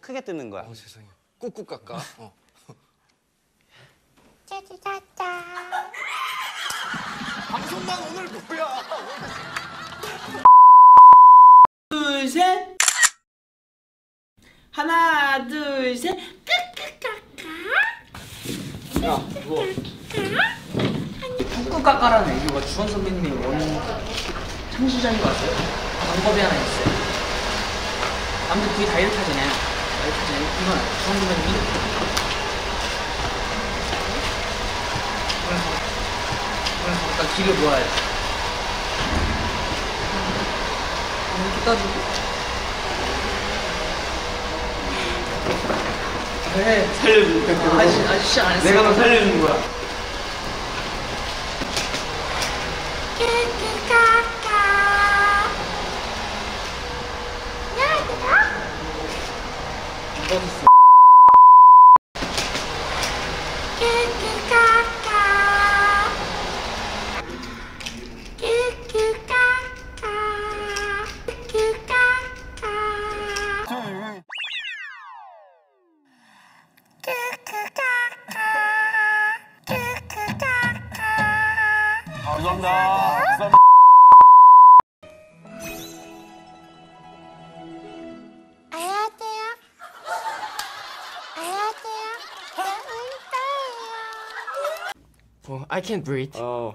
크게 뜨는 거야. 어 세상에. 꾹꾹 깎아. 어. 짜자자자. 방송만 오늘 뭐야? 둘, 셋. 하나, 둘, 셋. 야 이거 꾹꾹까까라는 애교가 주원 선배님의 원 창시자인 거 아세요? 방법이 하나 있어요. 남들 거의 다 이렇게 하잖아요. 다 이렇게 하잖아요. 이건 잠- 이걸 잠깐 길을 모아야 돼. 이렇게 따주고. 왜? 살려준 아직 아직 시작 안 했어. 내가 너 살려준 거야. 끄끄까까. 끄끄까까. 감사합니다. I can't breathe. Oh.